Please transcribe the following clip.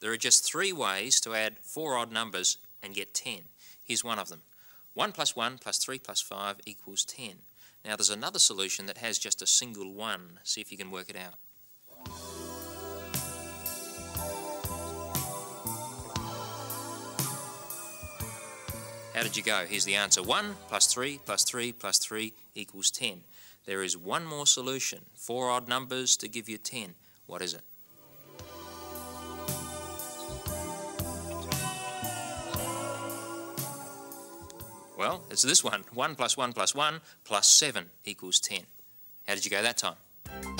There are just three ways to add four odd numbers and get 10. Here's one of them. 1 plus 1 plus 3 plus 5 equals 10. Now there's another solution that has just a single 1. See if you can work it out. How did you go? Here's the answer. 1 plus 3 plus 3 plus 3 equals 10. There is one more solution. Four odd numbers to give you 10. What is it? Well, it's this one. 1 plus 1 plus 1 plus 7 equals 10. How did you go that time?